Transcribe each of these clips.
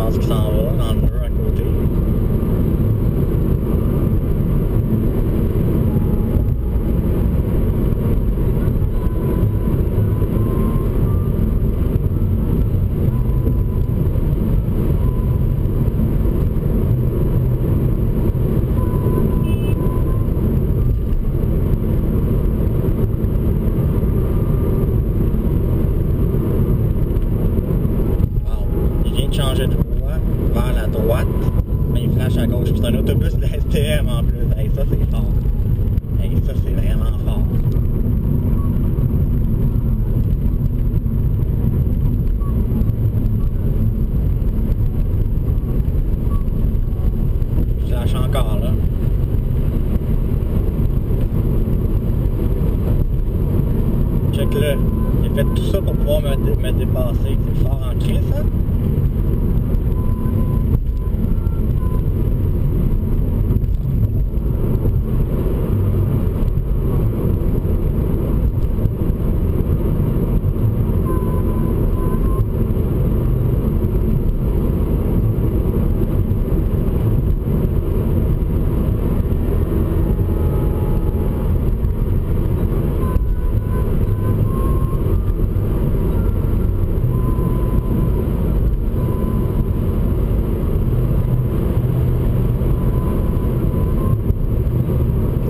miles per hour on record it. Vers la droite. Mais il flash à gauche. C'est un autobus de la STM en plus. Ça, c'est fort. Hey, ça, c'est vraiment fort. Je lâche encore, là. Check-le. J'ai fait tout ça pour pouvoir me dépasser. C'est fort en crise, ça?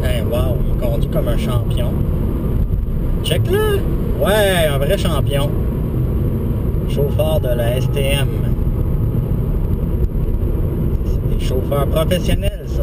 Hey, comme un champion. Check-le! Ouais, un vrai champion. Chauffeur de la STM. C'est des chauffeurs professionnels, ça.